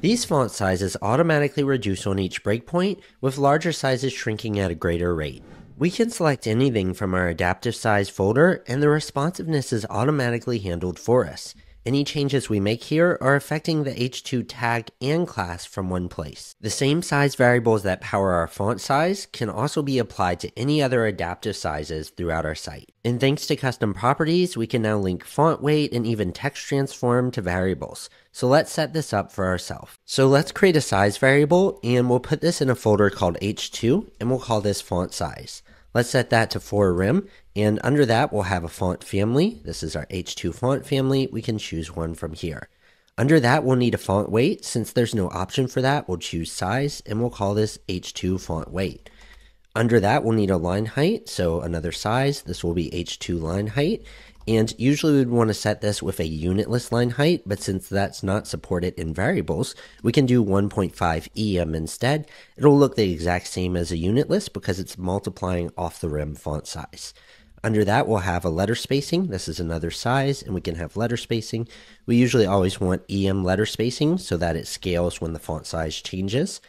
These font sizes automatically reduce on each breakpoint, with larger sizes shrinking at a greater rate. We can select anything from our adaptive size folder and the responsiveness is automatically handled for us. Any changes we make here are affecting the H2 tag and class from one place. The same size variables that power our font size can also be applied to any other adaptive sizes throughout our site. And thanks to custom properties, we can now link font weight and even text transform to variables. So let's set this up for ourselves. So let's create a size variable and we'll put this in a folder called H2 and we'll call this font size. Let's set that to 4 rem, and under that we'll have a font family. This is our H2 font family. We can choose one from here. Under that, we'll need a font weight. Since there's no option for that, we'll choose size, and we'll call this H2 font weight. Under that, we'll need a line height, so another size. This will be H2 line height. And usually we'd want to set this with a unitless line height, but since that's not supported in variables, we can do 1.5 EM instead. It'll look the exact same as a unitless because it's multiplying off the rem font size. Under that, we'll have a letter spacing. This is another size, and we can have letter spacing. We usually always want EM letter spacing so that it scales when the font size changes.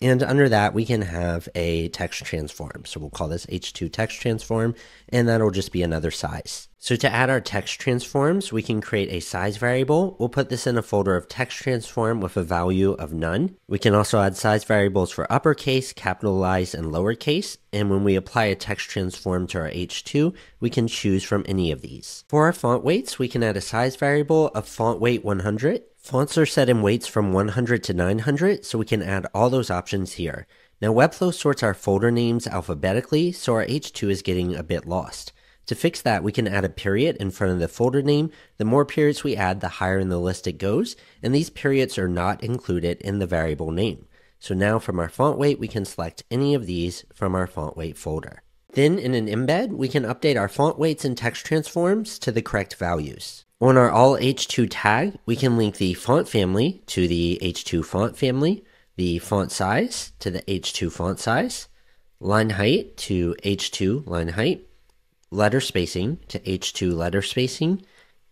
And under that, we can have a text transform. So we'll call this H2 text transform, and that'll just be another size. So to add our text transforms, we can create a size variable. We'll put this in a folder of text transform with a value of none. We can also add size variables for uppercase, capitalized, and lowercase. And when we apply a text transform to our H2, we can choose from any of these. For our font weights, we can add a size variable of font weight 100 Fonts are set in weights from 100 to 900, so we can add all those options here. Now Webflow sorts our folder names alphabetically, so our H2 is getting a bit lost. To fix that, we can add a period in front of the folder name. The more periods we add, the higher in the list it goes, and these periods are not included in the variable name. So now from our font weight, we can select any of these from our font weight folder. Then in an embed, we can update our font weights and text transforms to the correct values. On our all H2 tag, we can link the font family to the H2 font family, the font size to the H2 font size, line height to H2 line height, letter spacing to H2 letter spacing,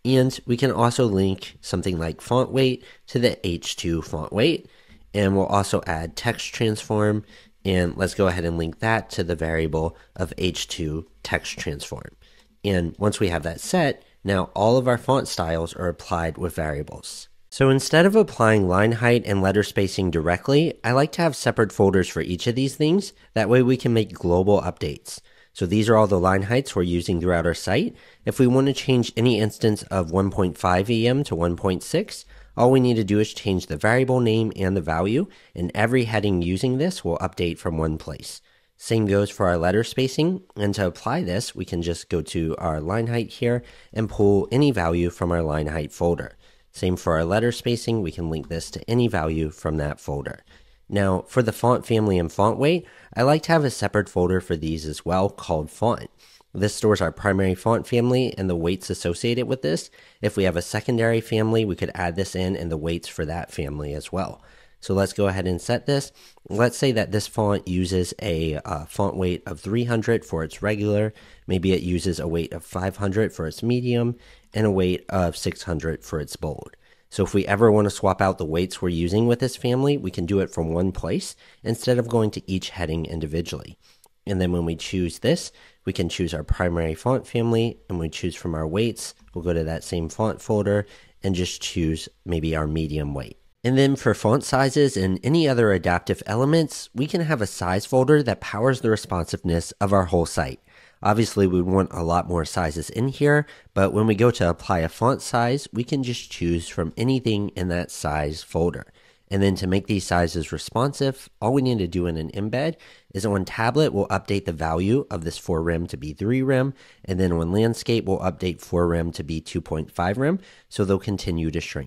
and we can also link something like font weight to the H2 font weight, and we'll also add text transform, and let's go ahead and link that to the variable of H2 text transform. And once we have that set, now all of our font styles are applied with variables. So instead of applying line height and letter spacing directly, I like to have separate folders for each of these things. That way we can make global updates. So these are all the line heights we're using throughout our site. If we want to change any instance of 1.5 EM to 1.6, all we need to do is change the variable name and the value, and every heading using this will update from one place. Same goes for our letter spacing. And to apply this, we can just go to our line height here and pull any value from our line height folder. Same for our letter spacing. We can link this to any value from that folder. Now, for the font family and font weight, I like to have a separate folder for these as well called font. This stores our primary font family and the weights associated with this. If we have a secondary family, we could add this in and the weights for that family as well. So let's go ahead and set this. Let's say that this font uses a uh, font weight of 300 for its regular. Maybe it uses a weight of 500 for its medium and a weight of 600 for its bold. So if we ever want to swap out the weights we're using with this family, we can do it from one place instead of going to each heading individually. And then when we choose this, we can choose our primary font family and we choose from our weights. We'll go to that same font folder and just choose maybe our medium weight. And then for font sizes and any other adaptive elements, we can have a size folder that powers the responsiveness of our whole site. Obviously, we want a lot more sizes in here, but when we go to apply a font size, we can just choose from anything in that size folder. And then to make these sizes responsive, all we need to do in an embed is on tablet, we'll update the value of this 4 rem to be 3 rem. And then on landscape, we'll update 4 rem to be 2.5 rem. So they'll continue to shrink.